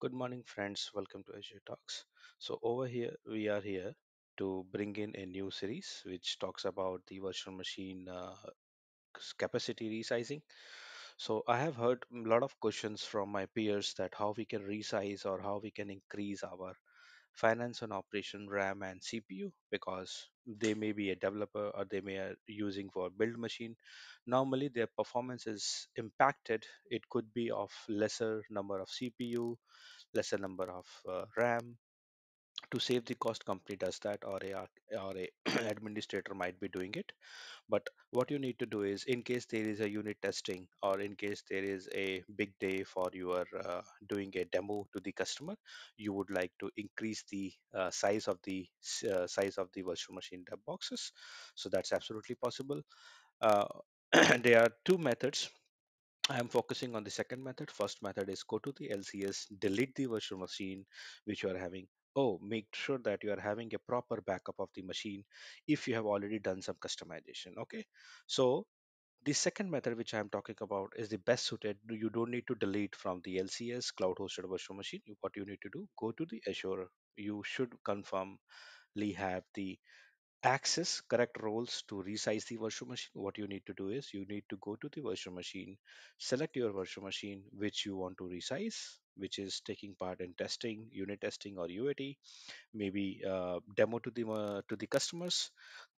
Good morning, friends. Welcome to Azure Talks. So, over here, we are here to bring in a new series which talks about the virtual machine uh, capacity resizing. So, I have heard a lot of questions from my peers that how we can resize or how we can increase our finance and operation RAM and CPU because they may be a developer or they may are using for build machine. Normally, their performance is impacted. It could be of lesser number of CPU lesser number of uh, RAM. To save the cost, company does that, or a or a administrator might be doing it. But what you need to do is, in case there is a unit testing, or in case there is a big day for your uh, doing a demo to the customer, you would like to increase the uh, size of the uh, size of the virtual machine dev boxes. So that's absolutely possible. Uh, there are two methods I am focusing on the second method. First method is go to the LCS, delete the virtual machine which you are having. Oh, make sure that you are having a proper backup of the machine if you have already done some customization. Okay. So the second method which I am talking about is the best suited. You don't need to delete from the LCS cloud hosted virtual machine. What you need to do, go to the Azure. You should confirmly have the access correct roles to resize the virtual machine what you need to do is you need to go to the virtual machine select your virtual machine which you want to resize which is taking part in testing unit testing or uat maybe uh, demo to the uh, to the customers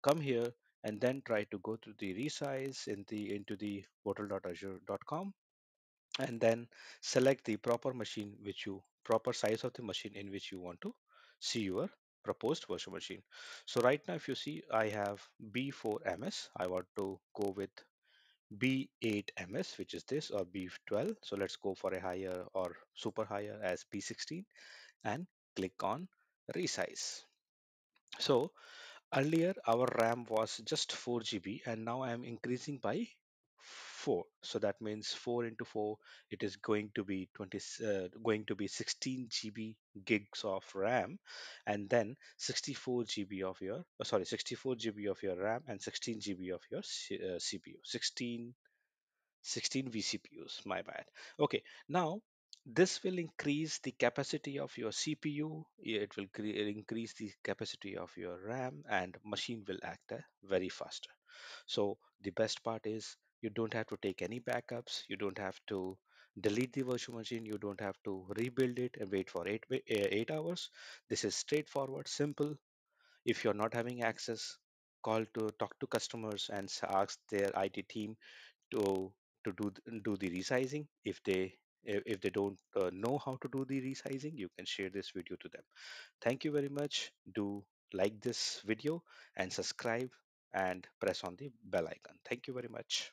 come here and then try to go to the resize in the into the portal.azure.com and then select the proper machine which you proper size of the machine in which you want to see your proposed virtual machine. So right now if you see i have b4ms i want to go with b8ms which is this or b12 so let's go for a higher or super higher as b16 and click on resize. So Earlier, our RAM was just 4 GB, and now I am increasing by 4. So that means 4 into 4, it is going to be 20, uh, going to be 16 GB gigs of RAM, and then 64 GB of your, uh, sorry, 64 GB of your RAM and 16 GB of your C- uh, CPU. 16 16 vCPUs, my bad. Okay, now this will increase the capacity of your CPU, it will cre- increase the capacity of your RAM, and machine will act uh, very faster. So the best part is you don't have to take any backups, you don't have to delete the virtual machine, you don't have to rebuild it and wait for eight, eh, eight hours. This is straightforward, simple. If you're not having access, call to talk to customers and ask their IT team to to do do the resizing. If they if if they don't uh, know how to do the resizing you can share this video to them. Thank you very much. Do like this video and subscribe and press on the bell icon. Thank you very much